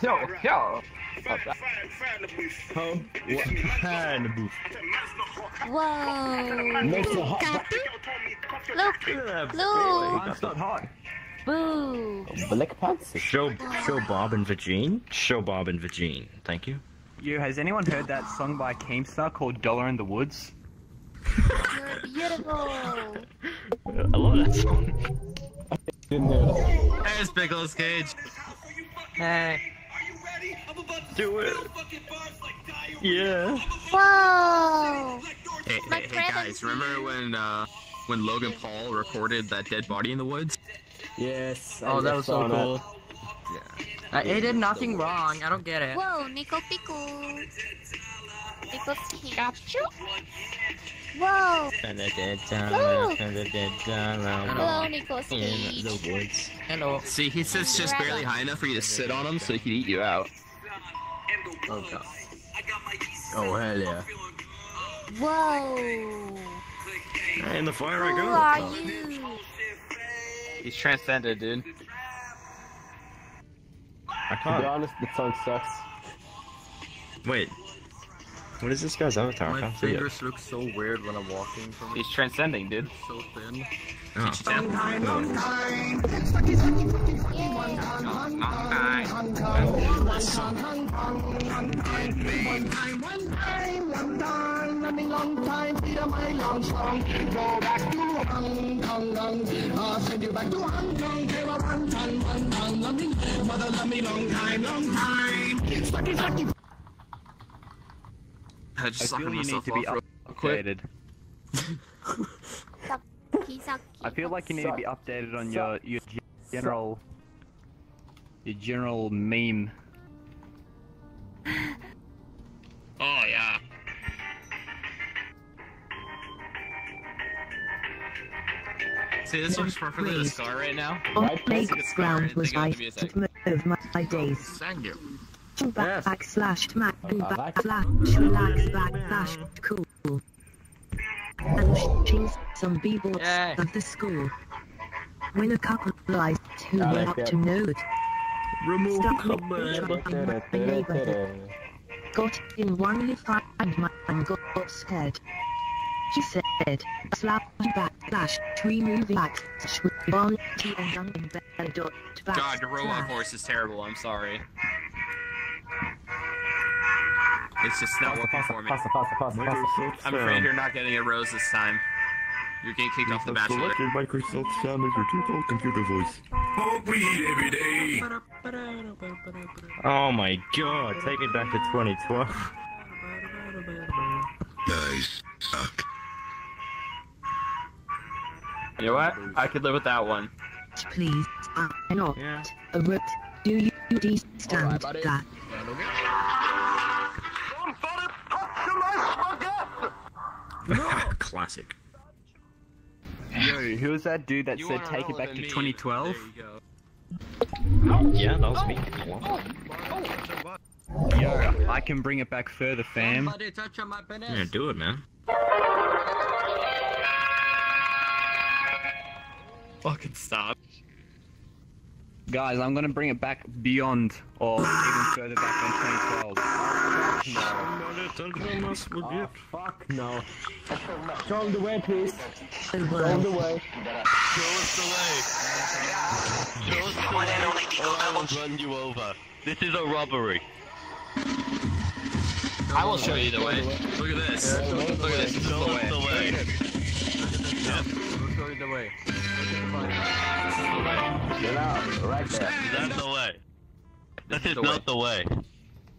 Yo, yo. Oh, Hannibal. Whoa. Makes it hot. Captain? Look. Blue. It's not hot. Boo. Black pants. Show, show Bob and Vagine. Show Bob and Vagine. Thank you. You, has anyone heard that song by Keemstar called Dollar in the Woods? You're beautiful. I love that song. Didn't hear that. There's Nicolas Cage. Hey. Do it. Yeah. Whoa. Hey, hey, hey guys, remember when uh when Logan Paul recorded that dead body in the woods? Yes. Oh, that was so saw that. cool. Uh, it did nothing wrong. I don't get it. Whoa, Nico Pico. Nico Pikachu? Whoa. And the dead Hello. and the dead Hello, Nico in the woods. Hello. See, he sits just barely high enough for you to sit on him so he can eat you out. Oh god. Oh hell yeah. Whoa. In the fire I Who go. are you? He's transcended, dude. I can't. Be honest, the song sucks. Wait. What is this guy's avatar? I My can't see it. fingers look so weird when I'm walking from it. He's transcending, dude. so thin. Oh. I I just feel you need to be off real quick. updated. I feel like you need to be updated on your your general your general meme. See, this looks perfectly the scar right now. On Right, playground was Think I of me a sec. of my, my days. Thank you. Back, backslash, smack, Uh, back, backslash, relax, backslash, cool. And she's some b-boys of the school. When a couple lies who I were up that. to node. Remove Stuck the with man. in my neighborhood. Got in one lift and my and got scared. She said, slap backslash, remove backslash, on T and down in bed dot God, your robot backslash. voice is terrible. I'm sorry. It's just not working for me. Pasta, pasta, pasta, pasta. I'm afraid you're not getting a rose this time. You're getting kicked off the bachelor. Selected Microsoft Sound as your default computer voice. Oh my god, take me back to 2012. You know what? I could live with that one. Please, I not Yeah. a root. Do you understand buddy. that? Classic. Yo, who was that dude that You said take it back to 2012? There. Yeah, that was me. Oh, oh, oh. Yo, I can bring it back further, fam. Touch on my. Yeah, do it, man. Fucking stop. Guys, I'm gonna bring it back beyond, or even further back than 2012. Oh, fuck no. Show the way, please. Oh, Show well. the way. Show us the way. I will run you over. This is a robbery. I will show you the way. Look at this. Look at this. This is the Show us way. the way. Show you the way. Get out, right there. That's the way. This is the not the way.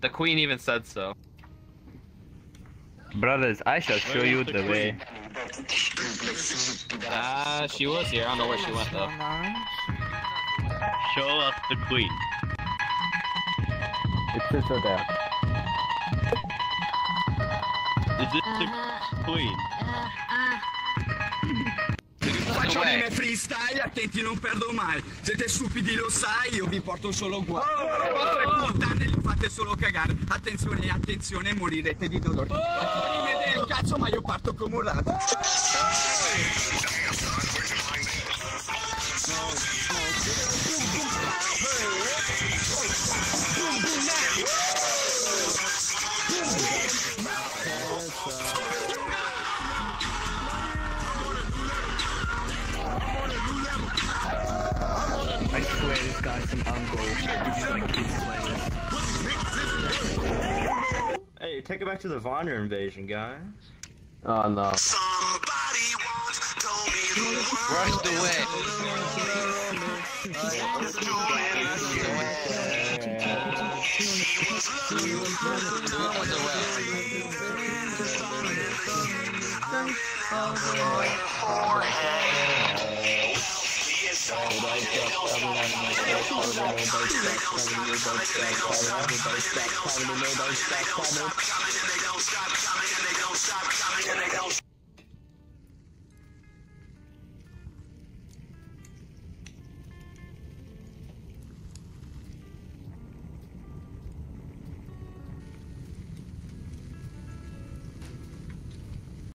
The queen even said so. Brothers, I shall show you the way. Ah, she was here. I don't know where she went though. Show us the queen. It's sits right there. Is this the queen? Faccio anime freestyle, attenti non perdo mai. Siete stupidi lo sai, io vi porto solo guai. Vostre puttane li fate solo cagare. Attenzione, attenzione, morirete di dolore. Mi vede il cazzo ma io parto come un razzo. I Hey, take it back to the Vonner invasion, guys. Oh no. Rush the way. Stop coming,